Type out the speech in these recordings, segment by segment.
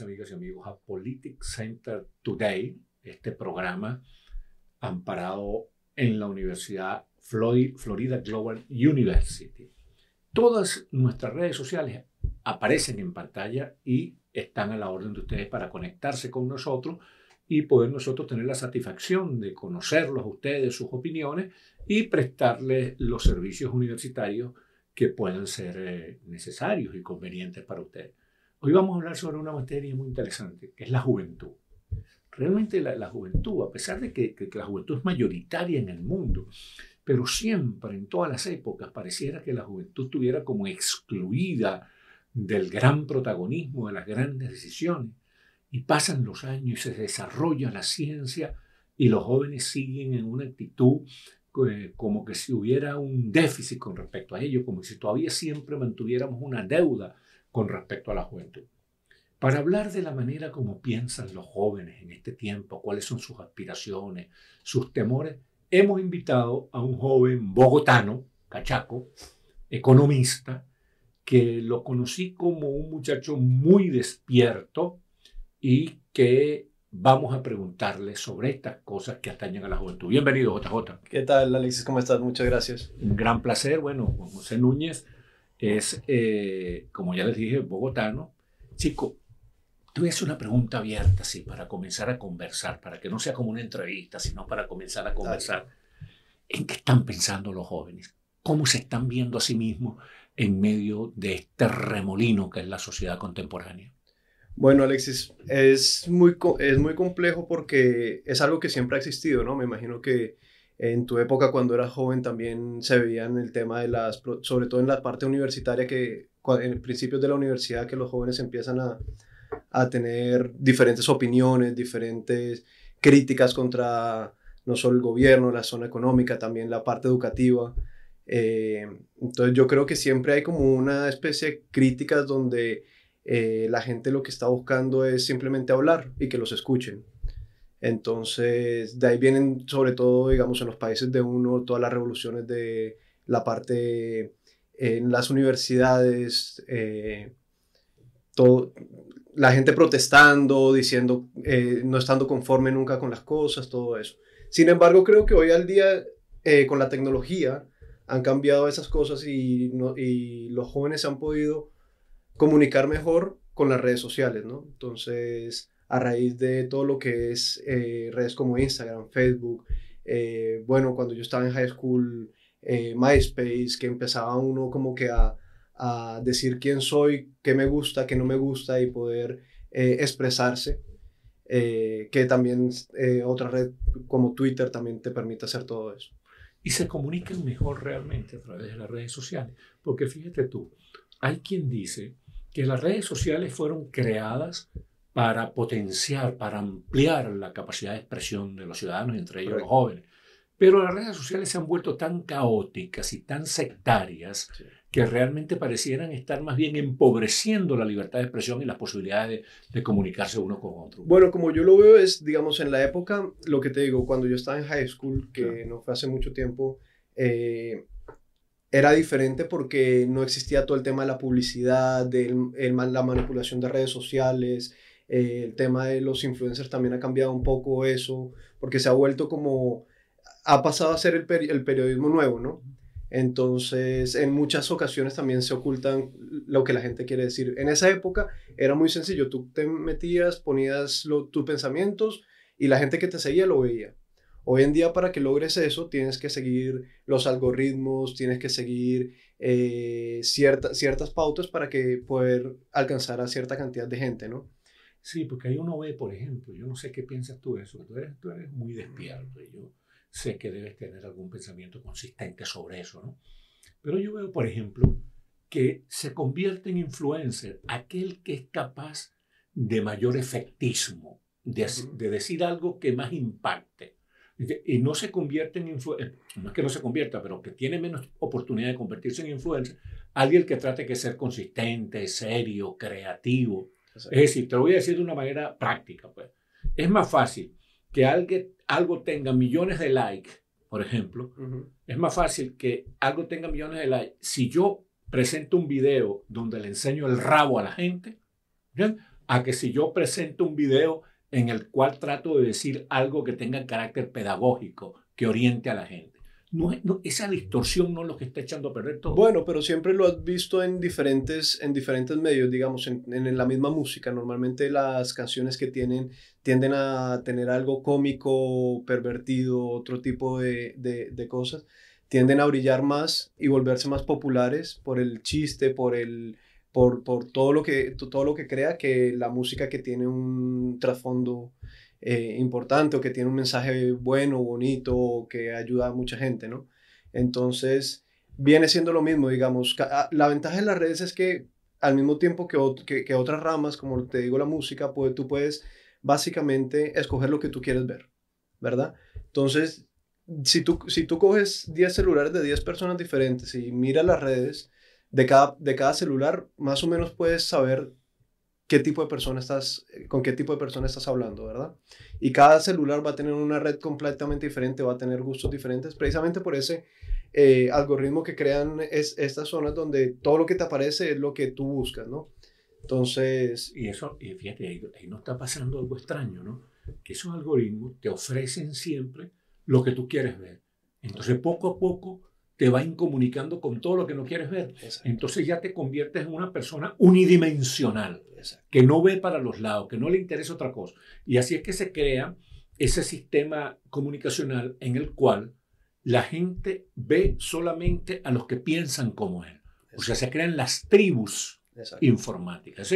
amigas y amigos a Politics Center Today, este programa amparado en la Universidad Florida Global University. Todas nuestras redes sociales aparecen en pantalla y están a la orden de ustedes para conectarse con nosotros y poder nosotros tener la satisfacción de conocerlos a ustedes, sus opiniones y prestarles los servicios universitarios que puedan ser eh, necesarios y convenientes para ustedes. Hoy vamos a hablar sobre una materia muy interesante, que es la juventud. Realmente la, juventud, a pesar de que, la juventud es mayoritaria en el mundo, pero siempre, en todas las épocas, pareciera que la juventud estuviera como excluida del gran protagonismo, de las grandes decisiones. Y pasan los años y se desarrolla la ciencia y los jóvenes siguen en una actitud eh, como que si hubiera un déficit con respecto a ello, como si todavía siempre mantuviéramos una deuda con respecto a la juventud. Para hablar de la manera como piensan los jóvenes en este tiempo, cuáles son sus aspiraciones, sus temores, hemos invitado a un joven bogotano, cachaco, economista, que lo conocí como un muchacho muy despierto y que vamos a preguntarle sobre estas cosas que atañen a la juventud. Bienvenido, JJ. ¿Qué tal, Alexis? ¿Cómo estás? Muchas gracias. Un gran placer. Bueno, José Núñez es, eh, como ya les dije, bogotano. Chico, tú haces una pregunta abierta, sí, para comenzar a conversar, para que no sea como una entrevista, sino para comenzar a conversar. ¿En qué están pensando los jóvenes? ¿Cómo se están viendo a sí mismos en medio de este remolino que es la sociedad contemporánea? Bueno, Alexis, es muy, es muy complejo porque es algo que siempre ha existido, ¿no? Me imagino que en tu época cuando eras joven también se veía en el tema de las, sobre todo en la parte universitaria, que en principios de la universidad que los jóvenes empiezan a, a tener diferentes opiniones, diferentes críticas contra no solo el gobierno, la zona económica, también la parte educativa. Eh, entonces yo creo que siempre hay como una especie de críticas donde eh, la gente lo que está buscando es simplemente hablar y que los escuchen. Entonces, de ahí vienen sobre todo, digamos, en los países de uno, todas las revoluciones de la parte en las universidades, eh, todo, la gente protestando, diciendo, eh, no estando conforme nunca con las cosas, todo eso. Sin embargo, creo que hoy al día, con la tecnología, han cambiado esas cosas y, y los jóvenes han podido comunicar mejor con las redes sociales, ¿no? Entonces, a raíz de todo lo que es eh, redes como Instagram, Facebook, eh, bueno, cuando yo estaba en high school, eh, MySpace, que empezaba uno como que a, a, decir quién soy, qué me gusta, qué no me gusta y poder expresarse, que también otra red como Twitter también te permite hacer todo eso. Y se comunican mejor realmente a través de las redes sociales, porque fíjate tú, hay quien dice que las redes sociales fueron creadas para potenciar, para ampliar la capacidad de expresión de los ciudadanos, entre ellos los jóvenes. Pero las redes sociales se han vuelto tan caóticas y tan sectarias que realmente parecieran estar más bien empobreciendo la libertad de expresión y las posibilidades de, comunicarse uno con otro. Bueno, como yo lo veo es, digamos, en la época, lo que te digo, cuando yo estaba en high school, que no fue hace mucho tiempo, eh, era diferente porque no existía todo el tema de la publicidad, de el, la manipulación de redes sociales, eh, el tema de los influencers también ha cambiado un poco eso, porque se ha vuelto como, ha pasado a ser el, el periodismo nuevo, ¿no? Entonces, en muchas ocasiones también se ocultan lo que la gente quiere decir. En esa época era muy sencillo, tú te metías, ponías tus pensamientos y la gente que te seguía lo veía. Hoy en día para que logres eso tienes que seguir los algoritmos, tienes que seguir eh, ciertas pautas para que poder alcanzar a cierta cantidad de gente, ¿no? Sí, porque ahí uno ve, por ejemplo, yo no sé qué piensas tú de eso, tú eres, tú eres muy despierto y yo sé que debes tener algún pensamiento consistente sobre eso, ¿no? Pero yo veo, por ejemplo, que se convierte en influencer aquel que es capaz de mayor efectismo, de, de decir algo que más impacte y no se convierte en influencer, no es que no se convierta, pero que tiene menos oportunidad de convertirse en influencer, alguien que trate que ser consistente, serio, creativo. Es decir, te lo voy a decir de una manera práctica. Pues. Es más fácil que alguien, algo tenga millones de likes, por ejemplo, es más fácil que algo tenga millones de likes si yo presento un video donde le enseño el rabo a la gente, a que si yo presento un video en el cual trato de decir algo que tenga carácter pedagógico, que oriente a la gente. No, esa distorsión no es lo que está echando a perder todo. Bueno, pero siempre lo has visto en diferentes, en diferentes medios, digamos, en, en, la misma música. Normalmente las canciones que tienen tienden a tener algo cómico, pervertido, otro tipo de, de, de cosas. Tienden a brillar más y volverse más populares por el chiste, por el, por, por, todo, lo que, todo lo que crea que la música que tiene un trasfondo eh, importante o que tiene un mensaje bueno, bonito, o que ayuda a mucha gente, ¿no? Entonces, viene siendo lo mismo, digamos. Ah, la ventaja de las redes es que al mismo tiempo que, que, que otras ramas, como te digo, la música, pues, tú puedes básicamente escoger lo que tú quieres ver, ¿verdad? Entonces, si tú, si tú coges 10 celulares de 10 personas diferentes y miras las redes de cada, de cada celular, más o menos puedes saber qué tipo de persona estás, eh, con qué tipo de persona estás hablando, ¿verdad? Y cada celular va a tener una red completamente diferente, va a tener gustos diferentes, precisamente por ese eh, algoritmo que crean es, estas zonas donde todo lo que te aparece es lo que tú buscas, ¿no? Entonces... Y eso, y fíjate, ahí, ahí no está pasando algo extraño, ¿no? Que esos algoritmos te ofrecen siempre lo que tú quieres ver. Entonces, poco a poco te va incomunicando con todo lo que no quieres ver. Entonces ya te conviertes en una persona unidimensional, que no ve para los lados, que no le interesa otra cosa. Y así es que se crea ese sistema comunicacional en el cual la gente ve solamente a los que piensan como él. O sea, se crean las tribus informáticas.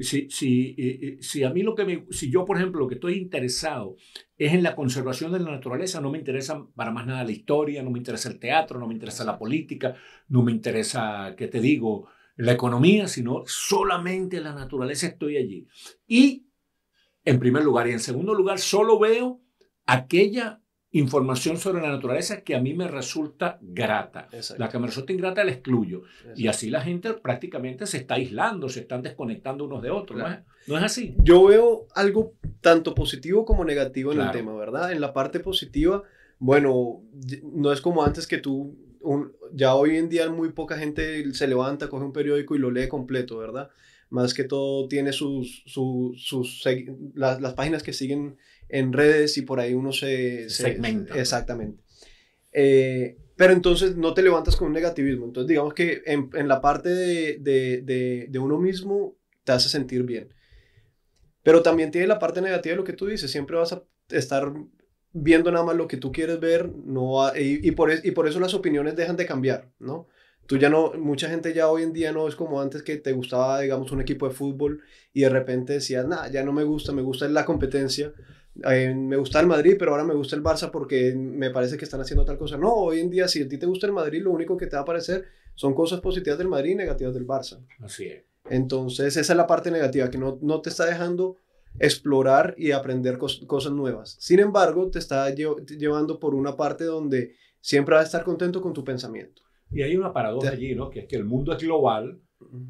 Si, si, eh, eh, si a mí lo que me, si yo, por ejemplo, lo que estoy interesado es en la conservación de la naturaleza, no me interesa para más nada la historia, no me interesa el teatro, no me interesa la política, no me interesa, ¿qué te digo?, la economía, sino solamente la naturaleza estoy allí. Y, en primer lugar, y en segundo lugar, solo veo aquella información sobre la naturaleza que a mí me resulta grata. La que me resulta ingrata la excluyo. Y así la gente prácticamente se está aislando, se están desconectando unos de otros. ¿No, es, así? Yo veo algo tanto positivo como negativo en el tema, ¿verdad? En la parte positiva, bueno, no es como antes que tú, ya hoy en día muy poca gente se levanta, coge un periódico y lo lee completo, ¿verdad? Más que todo tiene sus, sus, las páginas que siguen en redes y por ahí uno se... Segmenta. exactamente. Eh, pero entonces no te levantas con un negativismo. Entonces digamos que en, en la parte de, de, de, uno mismo te hace sentir bien. Pero también tiene la parte negativa de lo que tú dices. Siempre vas a estar viendo nada más lo que tú quieres ver no y, y, por, y por eso las opiniones dejan de cambiar, ¿no? Tú ya no, mucha gente ya hoy en día no es como antes que te gustaba, digamos, un equipo de fútbol y de repente decías, nada, ya no me gusta, me gusta la competencia eh, me gusta el Madrid, pero ahora me gusta el Barça porque me parece que están haciendo tal cosa. No, hoy en día, si a ti te gusta el Madrid, lo único que te va a parecer son cosas positivas del Madrid y negativas del Barça. Así es. Entonces, esa es la parte negativa, que no, no te está dejando explorar y aprender cosas nuevas. Sin embargo, te está llevando por una parte donde siempre vas a estar contento con tu pensamiento. Y hay una paradoja allí, ¿no? Que es que el mundo es global,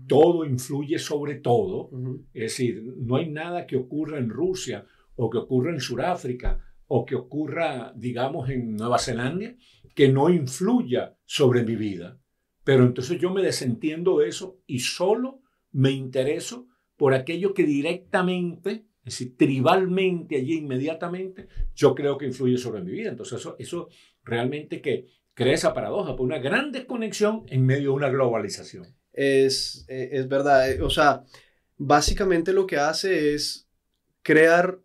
todo influye sobre todo. Es decir, no hay nada que ocurra en Rusia o que ocurra en Sudáfrica o que ocurra, digamos, en Nueva Zelanda, que no influya sobre mi vida. Pero entonces yo me desentiendo de eso y solo me intereso por aquello que directamente, es decir, tribalmente, allí inmediatamente, yo creo que influye sobre mi vida. Entonces eso, eso realmente que crea esa paradoja, por una gran desconexión en medio de una globalización. Es, eh, es verdad, eh, o sea, básicamente lo que hace es crear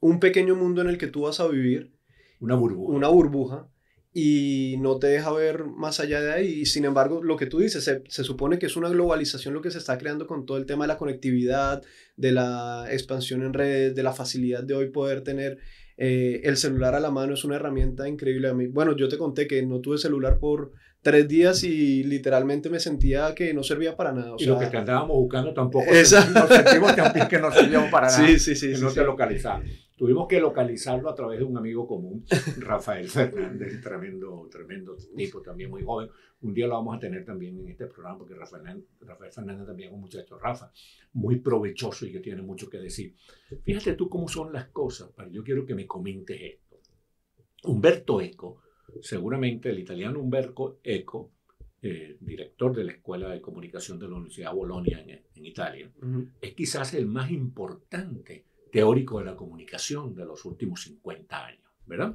un pequeño mundo en el que tú vas a vivir. Una burbuja. Una burbuja. Y no te deja ver más allá de ahí. Y sin embargo, lo que tú dices, se, supone que es una globalización lo que se está creando con todo el tema de la conectividad, de la expansión en redes, de la facilidad de hoy poder tener eh, el celular a la mano. Es una herramienta increíble a mí. Bueno, yo te conté que no tuve celular por tres días y literalmente me sentía que no servía para nada. y lo que te andábamos buscando tampoco nos sentimos que no servíamos para nada. Sí, sí, sí. Que no te localizaba. Tuvimos que localizarlo a través de un amigo común, Rafael Fernández, tremendo, tremendo tipo, también muy joven. Un día lo vamos a tener también en este programa, porque Rafael, Rafael Fernández también es un muchacho, Rafa, muy provechoso y que tiene mucho que decir. Fíjate tú cómo son las cosas, pero yo quiero que me comentes esto. Humberto Eco seguramente el italiano Umberto Eco eh, director de la Escuela de Comunicación de la Universidad de Bolonia en, Italia, es quizás el más importante teórico de la comunicación de los últimos 50 años. ¿verdad?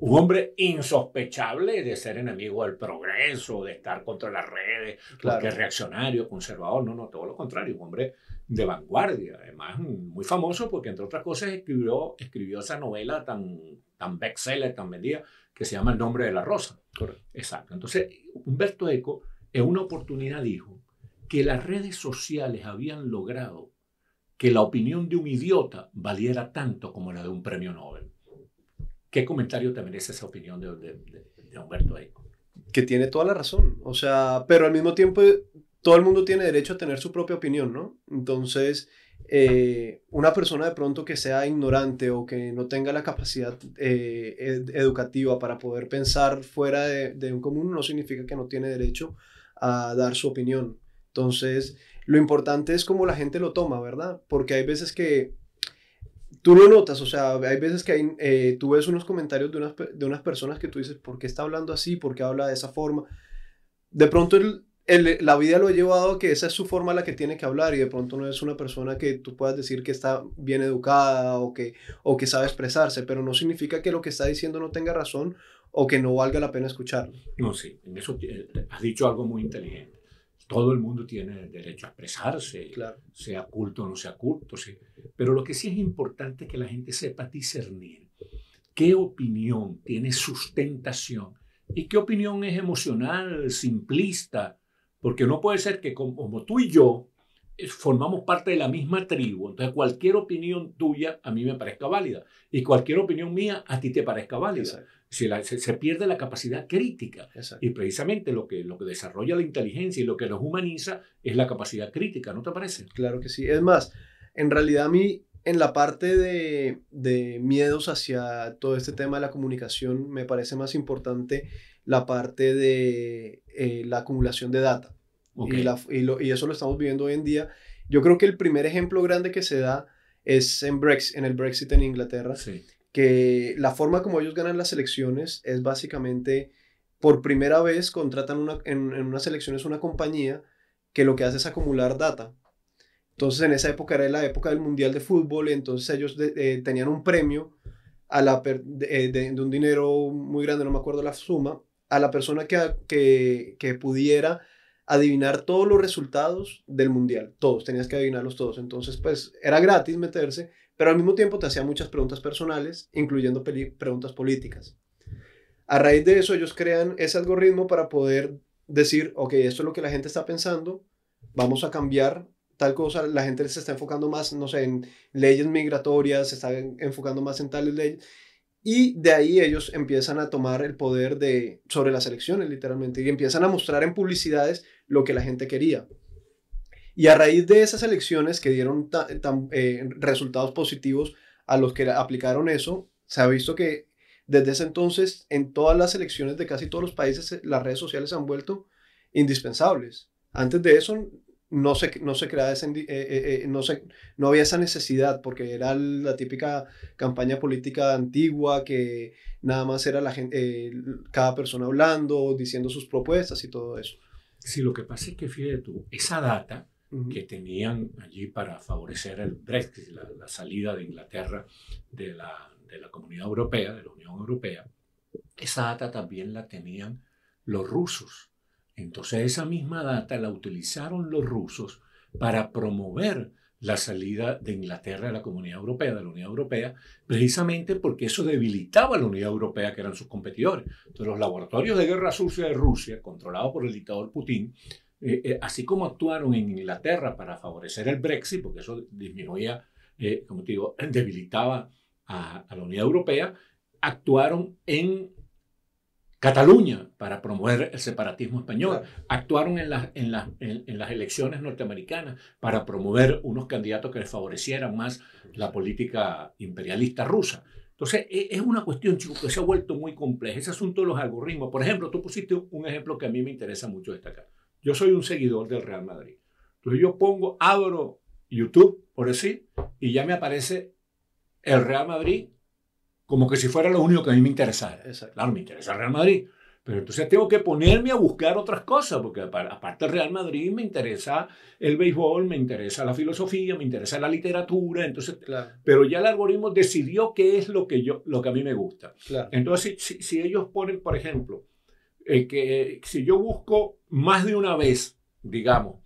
Un hombre insospechable de ser enemigo del progreso, de estar contra las redes, porque es reaccionario, conservador, no, no, todo lo contrario, un hombre de vanguardia, además muy famoso porque entre otras cosas escribió, escribió esa novela tan, tan bestseller, tan vendida, que se llama El nombre de la rosa. Correcto. Exacto. Entonces, Humberto Eco en una oportunidad dijo que las redes sociales habían logrado que la opinión de un idiota valiera tanto como la de un premio Nobel. ¿Qué comentario te merece esa opinión de, Humberto Eco? Que tiene toda la razón. O sea, pero al mismo tiempo todo el mundo tiene derecho a tener su propia opinión, ¿no? Entonces, eh, una persona de pronto que sea ignorante o que no tenga la capacidad eh, educativa para poder pensar fuera de, de, un común no significa que no tiene derecho a dar su opinión. Entonces, lo importante es cómo la gente lo toma, ¿verdad? Porque hay veces que tú lo notas, o sea, hay veces que hay, eh, tú ves unos comentarios de unas, de unas personas que tú dices, ¿por qué está hablando así? ¿Por qué habla de esa forma? De pronto el, la vida lo ha llevado a que esa es su forma la que tiene que hablar y de pronto no es una persona que tú puedas decir que está bien educada o que, o que sabe expresarse, pero no significa que lo que está diciendo no tenga razón o que no valga la pena escucharlo. No, sí, en eso has dicho algo muy inteligente todo el mundo tiene derecho a expresarse, sea culto o no sea culto. Sí. Pero lo que sí es importante es que la gente sepa discernir qué opinión tiene sustentación y qué opinión es emocional, simplista, porque no puede ser que como tú y yo formamos parte de la misma tribu, entonces cualquier opinión tuya a mí me parezca válida y cualquier opinión mía a ti te parezca válida se, pierde la capacidad crítica. Y precisamente lo que, lo que desarrolla la inteligencia y lo que nos humaniza es la capacidad crítica, ¿no te parece? Claro que sí. Es más, en realidad a mí, en la parte de, de miedos hacia todo este tema de la comunicación, me parece más importante la parte de eh, la acumulación de data. Y, y, eso lo estamos viviendo hoy en día. Yo creo que el primer ejemplo grande que se da es en, Brexit, en el Brexit en Inglaterra, sí que la forma como ellos ganan las elecciones es básicamente, por primera vez contratan una, en, en unas elecciones una compañía que lo que hace es acumular data. Entonces en esa época era la época del Mundial de Fútbol, y entonces ellos eh, tenían un premio a la eh, de, un dinero muy grande, no me acuerdo la suma, a la persona que, que, que pudiera adivinar todos los resultados del Mundial. Todos, tenías que adivinarlos todos. Entonces, pues era gratis meterse pero al mismo tiempo te hacía muchas preguntas personales, incluyendo preguntas políticas. A raíz de eso, ellos crean ese algoritmo para poder decir, ok, esto es lo que la gente está pensando, vamos a cambiar tal cosa, la gente se está enfocando más, no sé, en leyes migratorias, se está enfocando más en tales leyes, y de ahí ellos empiezan a tomar el poder de, sobre las elecciones, literalmente, y empiezan a mostrar en publicidades lo que la gente quería. Y a raíz de esas elecciones que dieron eh, resultados positivos a los que aplicaron eso, se ha visto que desde ese entonces en todas las elecciones de casi todos los países las redes sociales se han vuelto indispensables. Antes de eso no se, no se creaba ese, eh, no, se, no había esa necesidad porque era la típica campaña política antigua que nada más era la gente, cada persona hablando, diciendo sus propuestas y todo eso. Sí, lo que pasa es que fíjate tú, esa data que tenían allí para favorecer el Brexit, la, salida de Inglaterra de la, de la Comunidad Europea, de la Unión Europea, esa data también la tenían los rusos. Entonces esa misma data la utilizaron los rusos para promover la salida de Inglaterra de la Comunidad Europea, de la Unión Europea, precisamente porque eso debilitaba a la Unión Europea, que eran sus competidores. Entonces los laboratorios de guerra sucia de Rusia, controlados por el dictador Putin, eh, eh, así como actuaron en Inglaterra para favorecer el Brexit, porque eso disminuía, eh, como te digo, debilitaba a, la Unión Europea, actuaron en Cataluña para promover el separatismo español, actuaron en, en, en, las elecciones norteamericanas para promover unos candidatos que les favorecieran más la política imperialista rusa. Entonces, e, es una cuestión, chico, que se ha vuelto muy compleja. Ese asunto de los algoritmos. Por ejemplo, tú pusiste un ejemplo que a mí me interesa mucho destacar. Yo soy un seguidor del Real Madrid. Entonces yo pongo, abro YouTube, por decir, y ya me aparece el Real Madrid como que si fuera lo único que a mí me interesara. Claro, me interesa el Real Madrid. Pero entonces tengo que ponerme a buscar otras cosas, porque aparte del Real Madrid me interesa el béisbol, me interesa la filosofía, me interesa la literatura, entonces, pero ya el algoritmo decidió qué es lo que, yo, lo que a mí me gusta. Entonces, si, si, ellos ponen, por ejemplo, eh, que si yo busco más de una vez, digamos,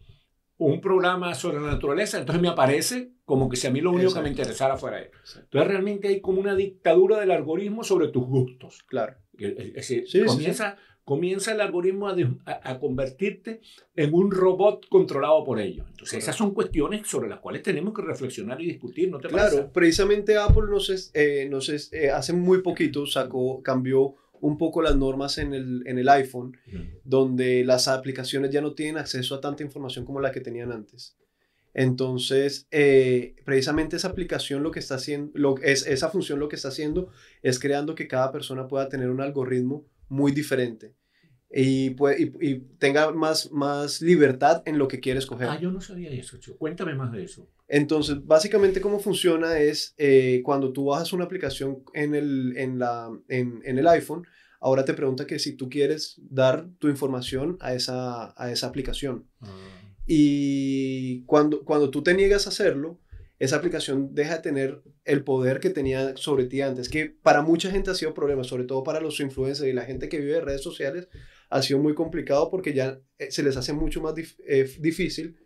un programa sobre la naturaleza, entonces me aparece como que si a mí lo único que me interesara fuera eso. Entonces realmente hay como una dictadura del algoritmo sobre tus gustos. Claro. comienza, comienza el algoritmo a, convertirte en un robot controlado por ellos. Entonces esas son cuestiones sobre las cuales tenemos que reflexionar y discutir, ¿no te Claro, precisamente Apple nos, eh, nos eh, hace muy poquito sacó, cambió un poco las normas en el, en el iPhone, donde las aplicaciones ya no tienen acceso a tanta información como la que tenían antes. Entonces, eh, precisamente esa aplicación lo que está haciendo, lo, es, esa función lo que está haciendo es creando que cada persona pueda tener un algoritmo muy diferente y, y, tenga más, más libertad en lo que quiere escoger. Ah, yo no sabía eso, Cuéntame más de eso. Entonces, básicamente cómo funciona es eh, cuando tú bajas una aplicación en el, en, la, en, en, el iPhone, ahora te pregunta que si tú quieres dar tu información a esa, a esa aplicación. Ah. Y cuando, cuando tú te niegas a hacerlo, esa aplicación deja de tener el poder que tenía sobre ti antes, que para mucha gente ha sido problema, sobre todo para los influencers y la gente que vive de redes sociales, ha sido muy complicado porque ya eh, se les hace mucho más eh, difícil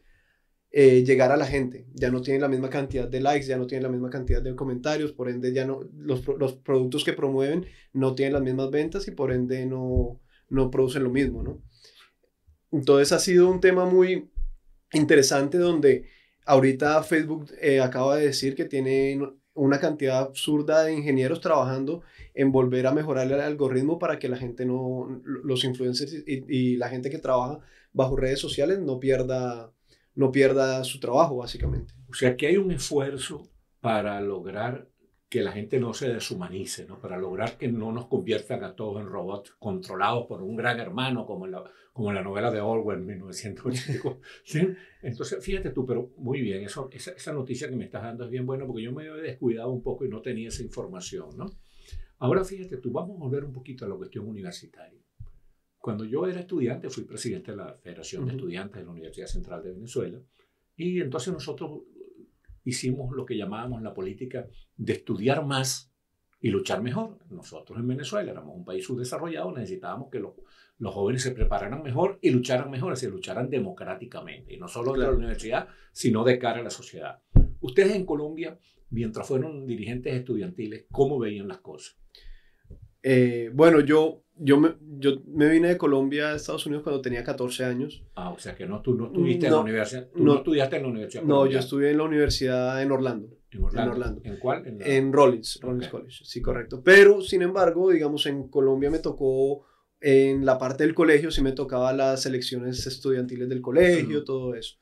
eh, llegar a la gente. Ya no tienen la misma cantidad de likes, ya no tienen la misma cantidad de comentarios, por ende ya no, los, los productos que promueven no tienen las mismas ventas y por ende no, no producen lo mismo, ¿no? Entonces ha sido un tema muy interesante donde ahorita Facebook acaba de decir que tiene una cantidad absurda de ingenieros trabajando en volver a mejorar el algoritmo para que la gente no, los influencers y, y la gente que trabaja bajo redes sociales no pierda no pierda su trabajo, básicamente. O sea, que hay un esfuerzo para lograr que la gente no se deshumanice, ¿no? para lograr que no nos conviertan a todos en robots controlados por un gran hermano, como en la, como en la novela de Orwell, 1985. ¿Sí? Entonces, fíjate tú, pero muy bien, eso, esa, esa, noticia que me estás dando es bien buena porque yo me había descuidado un poco y no tenía esa información. ¿no? Ahora, fíjate tú, vamos a volver un poquito a la cuestión universitaria. Cuando yo era estudiante, fui presidente de la Federación de Estudiantes de la Universidad Central de Venezuela, y entonces nosotros hicimos lo que llamábamos la política de estudiar más y luchar mejor. Nosotros en Venezuela éramos un país subdesarrollado, necesitábamos que los, los jóvenes se prepararan mejor y lucharan mejor, decir, lucharan democráticamente, y no solo de la universidad, sino de cara a la sociedad. Ustedes en Colombia, mientras fueron dirigentes estudiantiles, ¿cómo veían las cosas? Eh, bueno, yo yo me, yo me vine de Colombia a Estados Unidos cuando tenía 14 años. Ah, o sea que no, tú no estuviste en la universidad. no, estudiaste en la universidad. No, yo estudié en la universidad en Orlando. En Orlando. ¿En, cuál? En, Rollins, Rollins College. Sí, correcto. Pero, sin embargo, digamos, en Colombia me tocó, en la parte del colegio, sí me tocaba las elecciones estudiantiles del colegio, todo eso.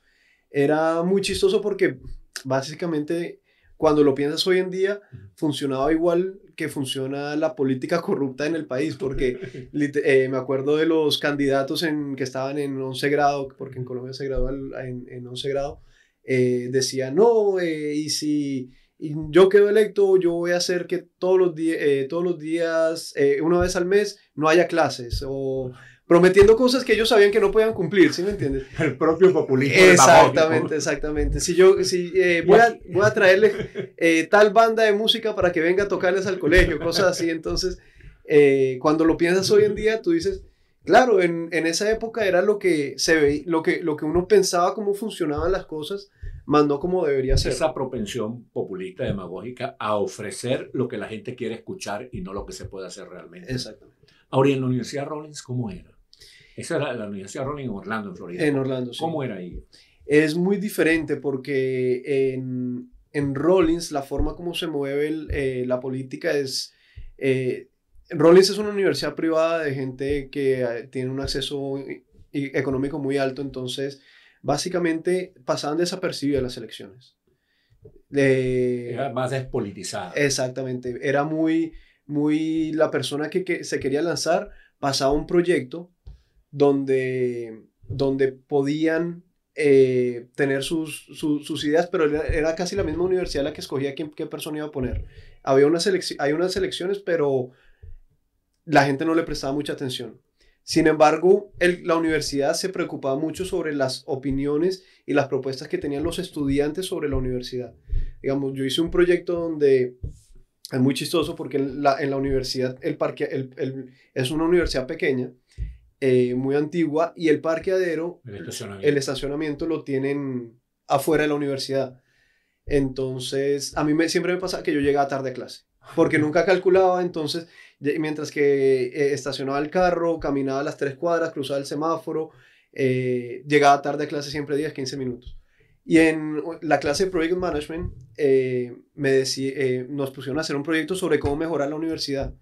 Era muy chistoso porque, básicamente, cuando lo piensas hoy en día, funcionaba igual que funciona la política corrupta en el país, porque eh, me acuerdo de los candidatos en, que estaban en 11 grado, porque en Colombia se graduó en, en 11 grado, eh, decían, no, eh, y si yo quedo electo, yo voy a hacer que todos los, todos los días, una vez al mes, no haya clases, o prometiendo cosas que ellos sabían que no podían cumplir, ¿sí me entiendes? El propio populismo. Exactamente, exactamente. Si yo si, eh, voy, a, voy a traerle eh, tal banda de música para que venga a tocarles al colegio, cosas así. Entonces, eh, cuando lo piensas hoy en día, tú dices, claro, en, en esa época era lo que se ve, lo que, lo que uno pensaba cómo funcionaban las cosas, mandó como debería ser. Esa propensión populista, demagógica, a ofrecer lo que la gente quiere escuchar y no lo que se puede hacer realmente. Exactamente. Ahora, en la Universidad Rollins, ¿cómo era? Esa era la Universidad Rollins en Orlando, en Florida. En Orlando, sí. ¿Cómo era ahí? Es muy diferente porque en, en Rollins la forma como se mueve eh, la política es... Eh, Rollins es una universidad privada de gente que eh, tiene un acceso económico muy alto, entonces básicamente pasaban desapercibidas las elecciones. era más despolitizada. Exactamente, era muy, muy la persona que, que se quería lanzar pasaba un proyecto donde, donde podían eh, tener sus, sus, ideas, pero era, casi la misma universidad la que escogía qué, qué persona iba a poner. Había una hay unas elecciones, pero la gente no le prestaba mucha atención. Sin embargo, la universidad se preocupaba mucho sobre las opiniones y las propuestas que tenían los estudiantes sobre la universidad. Digamos, yo hice un proyecto donde es muy chistoso porque en la, en la universidad el parque el, es una universidad pequeña, eh, muy antigua, y el parqueadero, el estacionamiento. lo tienen afuera de la universidad. Entonces, a mí me, siempre me pasa que yo llegaba tarde a clase, porque nunca calculaba, entonces mientras que eh, estacionaba el carro, caminaba las tres cuadras, cruzaba el semáforo, eh, llegaba tarde a clase siempre 10, 15 minutos. Y en la clase de Project Management eh, me decía, nos pusieron a hacer un proyecto sobre cómo mejorar la universidad.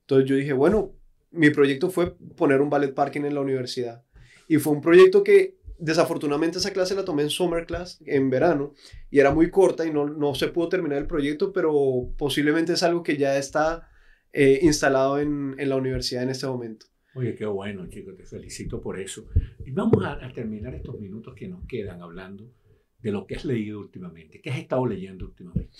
Entonces yo dije, bueno, mi proyecto fue poner un ballet parking en la universidad. Y fue un proyecto que desafortunadamente esa clase la tomé en summer class, en verano, y era muy corta y no, no se pudo terminar el proyecto, pero posiblemente es algo que ya está eh, instalado en, en, la universidad en este momento. Oye, qué bueno, chicos, te felicito por eso. Y vamos a, terminar estos minutos que nos quedan hablando de lo que has leído últimamente. ¿Qué has estado leyendo últimamente?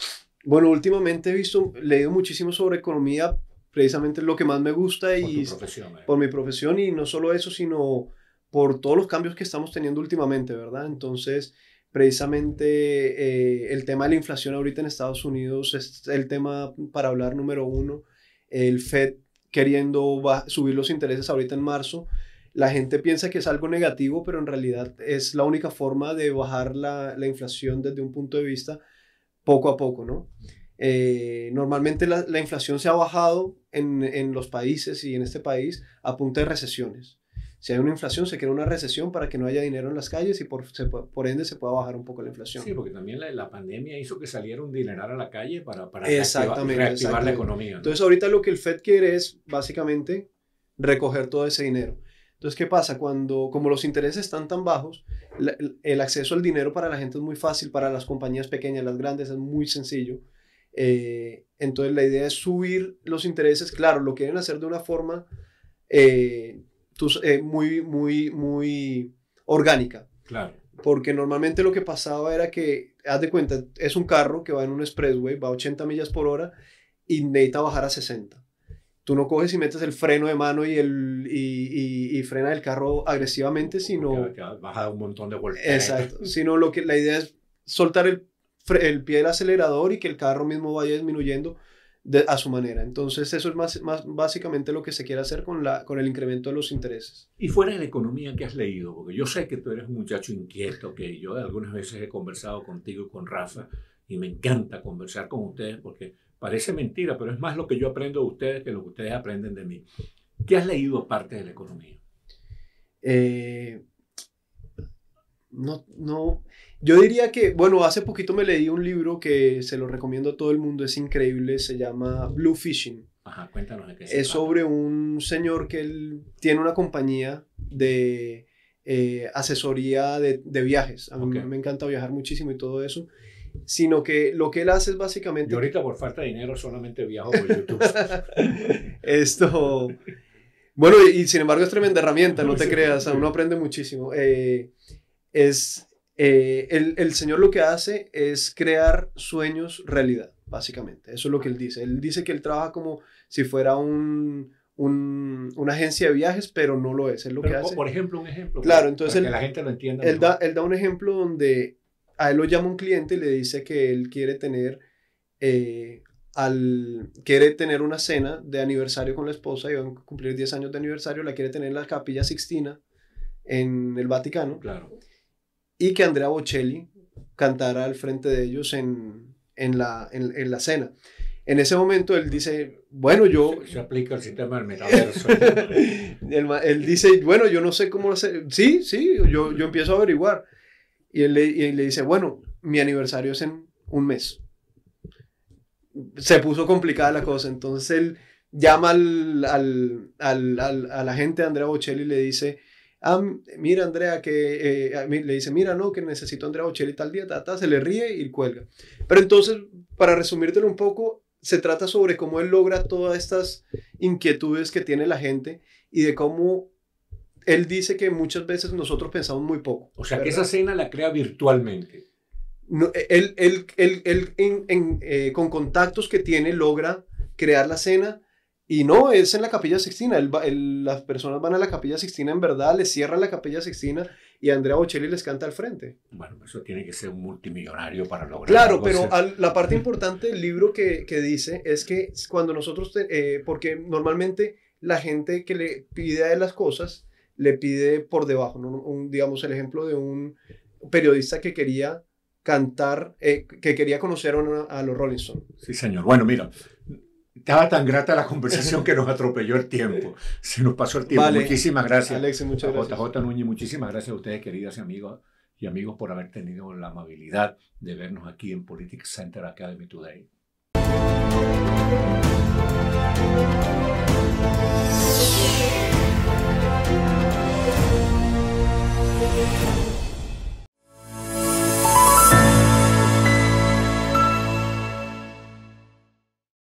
Bueno, últimamente he visto, leído muchísimo sobre economía, precisamente lo que más me gusta y por, profesión, por mi profesión y no solo eso, sino por todos los cambios que estamos teniendo últimamente, ¿verdad? Entonces, precisamente eh, el tema de la inflación ahorita en Estados Unidos es el tema para hablar número uno el Fed queriendo subir los intereses ahorita en marzo. La gente piensa que es algo negativo, pero en realidad es la única forma de bajar la, inflación desde un punto de vista poco a poco, ¿no? Eh, normalmente la, inflación se ha bajado en, en, los países y en este país a punta de recesiones si hay una inflación, se crea una recesión para que no haya dinero en las calles y por, por ende se pueda bajar un poco la inflación. Sí, porque también la, la pandemia hizo que saliera un dinerar a la calle para, para reactivar, la economía. Entonces ahorita lo que el Fed quiere es básicamente recoger todo ese dinero. Entonces, ¿qué pasa? Cuando, como los intereses están tan bajos, el acceso al dinero para la gente es muy fácil, para las compañías pequeñas, las grandes, es muy sencillo. Eh, entonces, la idea es subir los intereses. Claro, lo quieren hacer de una forma eh, eh, muy, muy, muy orgánica. Claro. Porque normalmente lo que pasaba era que, haz de cuenta, es un carro que va en un expressway, va a 80 millas por hora y necesita bajar a 60. Tú no coges y metes el freno de mano y, el, y, y, frena el carro agresivamente, sino... baja un montón de vueltas. Exacto. sino lo que la idea es soltar el, el pie del acelerador y que el carro mismo vaya disminuyendo a su manera. Entonces, eso es más, más básicamente lo que se quiere hacer con, la, con el incremento de los intereses. Y fuera de la economía que has leído, porque yo sé que tú eres un muchacho inquieto, que yo algunas veces he conversado contigo y con Rafa, y me encanta conversar con ustedes porque parece mentira, pero es más lo que yo aprendo de ustedes que lo que ustedes aprenden de mí. ¿Qué has leído aparte de la economía? Eh, no, no, yo diría que, bueno, hace poquito me leí un libro que se lo recomiendo a todo el mundo, es increíble, se llama Blue Fishing. Ajá, cuéntanos de qué Es sobre un señor que él tiene una compañía de eh, asesoría de, de, viajes. A mí me encanta viajar muchísimo y todo eso. Sino que lo que él hace es básicamente... Yo ahorita por falta de dinero solamente viajo por YouTube. Esto... Bueno, y, sin embargo es tremenda herramienta, no te creas, uno aprende muchísimo. Eh, es, eh, el, el, Señor lo que hace es crear sueños realidad, básicamente. Eso es lo que Él dice. Él dice que Él trabaja como si fuera un, un, una agencia de viajes, pero no lo es. Es lo que hace. Por ejemplo, un ejemplo. Claro, entonces. que la gente lo entienda. Él da, él da, un ejemplo donde a él lo llama un cliente y le dice que él quiere tener. Eh, al, quiere tener una cena de aniversario con la esposa y van a cumplir 10 años de aniversario, la quiere tener en la capilla Sixtina en el Vaticano. Claro y que Andrea Bocelli cantara al frente de ellos en, en, la, en, la cena. En ese momento él dice, bueno, yo... Se, aplica el sistema del metaverso. él, dice, bueno, yo no sé cómo hacer. Sí, sí, yo, yo empiezo a averiguar. Y él, le, y le dice, bueno, mi aniversario es en un mes. Se puso complicada la cosa. Entonces él llama al, al, al, al, a la gente de Andrea Bocelli y le dice, ah, mira Andrea, que eh, le dice, mira, no, que necesito a Andrea Bocelli tal día, ta, se le ríe y cuelga. Pero entonces, para resumírtelo un poco, se trata sobre cómo él logra todas estas inquietudes que tiene la gente y de cómo él dice que muchas veces nosotros pensamos muy poco. O sea, que esa cena la crea virtualmente. No, él, él, él, él en, eh, con contactos que tiene logra crear la cena Y no, es en la capilla Sixtina. las personas van a la capilla Sixtina en verdad, les cierran la capilla Sixtina y Andrea Bocelli les canta al frente. Bueno, eso tiene que ser un multimillonario para lograr. Claro, pero la parte importante del libro que, que, dice es que cuando nosotros, eh, porque normalmente la gente que le pide a él las cosas, le pide por debajo, ¿no? un, digamos el ejemplo de un periodista que quería cantar, eh, que quería conocer a, a los Rolling Stones. Sí, señor. Bueno, mira, estaba tan grata la conversación que nos atropelló el tiempo. Se nos pasó el tiempo. Muchísimas gracias. Alexis, muchas gracias. JJ Núñez, muchísimas gracias a ustedes, queridas y amigos y amigos, por haber tenido la amabilidad de vernos aquí en Politics Center Academy Today.